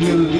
you?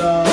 Krishna.